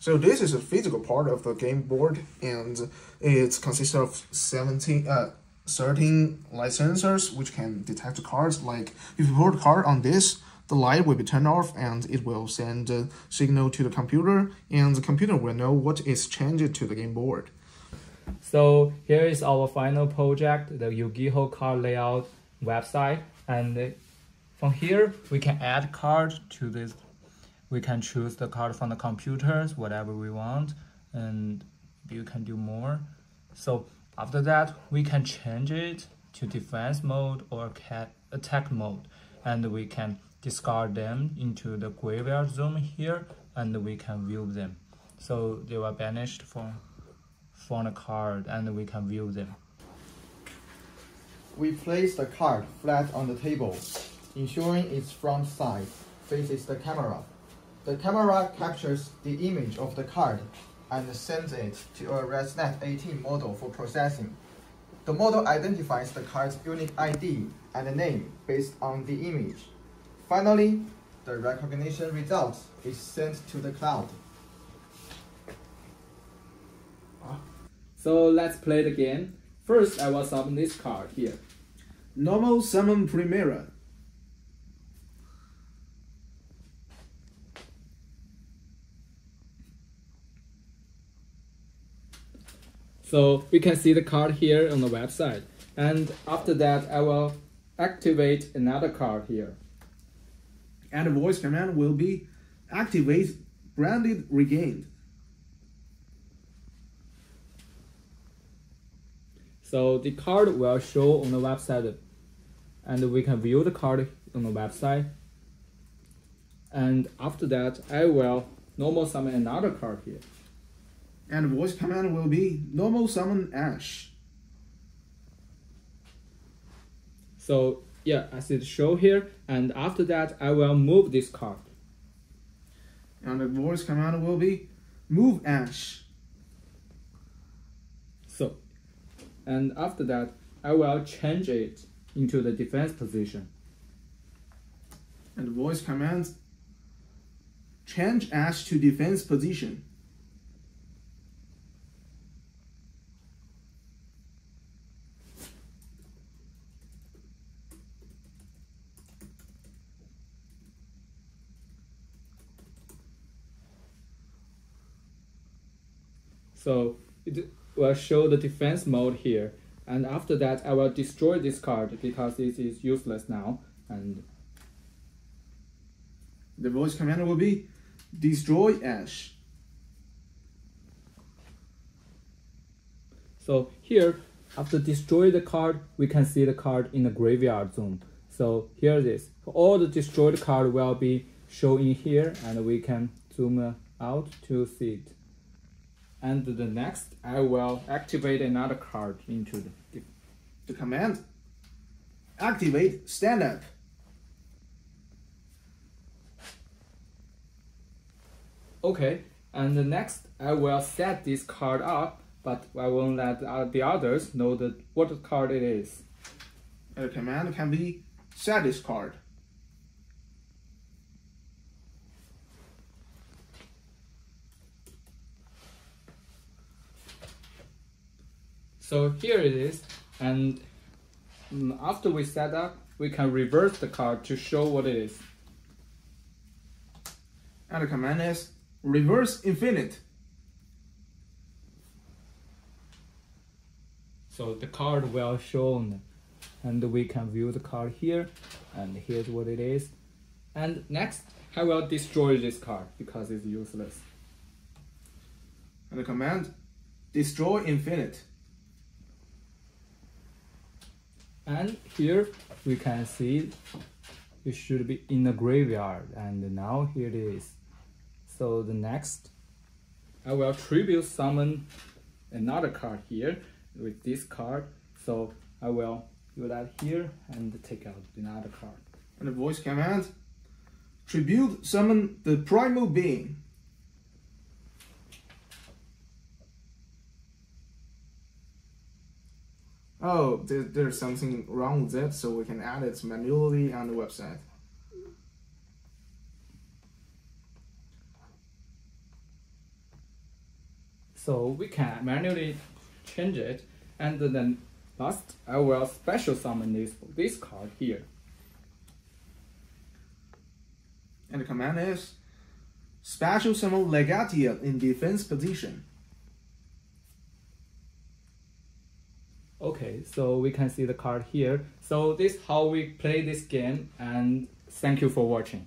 So this is a physical part of the game board, and it consists of 17, uh, 13 light sensors which can detect the cards. Like if you put a card on this, the light will be turned off and it will send a signal to the computer, and the computer will know what is changed to the game board. So here is our final project, the Yu-Gi-Oh card layout website, and from here we can add cards to this we can choose the card from the computers, whatever we want, and you can do more. So after that, we can change it to defense mode or attack mode, and we can discard them into the graveyard zone here, and we can view them. So they were banished from, from the card, and we can view them. We place the card flat on the table, ensuring its front side faces the camera. The camera captures the image of the card and sends it to a ResNet 18 model for processing. The model identifies the card's unique ID and name based on the image. Finally, the recognition result is sent to the cloud. So let's play the game. First, I will summon this card here. Normal Summon Primera. So we can see the card here on the website. And after that, I will activate another card here. And the voice command will be activate branded regained. So the card will show on the website and we can view the card on the website. And after that, I will normal summon another card here and the voice command will be normal summon Ash. So yeah, as it show here, and after that I will move this card. And the voice command will be move Ash. So, and after that I will change it into the defense position. And the voice command change Ash to defense position. So it will show the defense mode here. And after that, I will destroy this card because this is useless now. And the voice command will be destroy Ash. So here, after destroy the card, we can see the card in the graveyard zone. So here it is. All the destroyed card will be shown in here and we can zoom out to see it and the next I will activate another card into the, the command. Activate stand up. Okay and the next I will set this card up but I won't let the others know that what card it is. The command can be set this card So here it is, and after we set up, we can reverse the card to show what it is. And the command is reverse infinite. So the card will shown and we can view the card here and here's what it is. And next I will destroy this card because it's useless. And the command destroy infinite. And here we can see it should be in the graveyard. And now here it is. So the next I will tribute summon another card here with this card. So I will do that here and take out another card. And the voice command. Tribute summon the primal being oh, there, there's something wrong with it, so we can add it manually on the website. So we can manually change it. And then last, I will special summon this, this card here. And the command is special summon Legatia in defense position. Okay, so we can see the card here. So this is how we play this game and thank you for watching.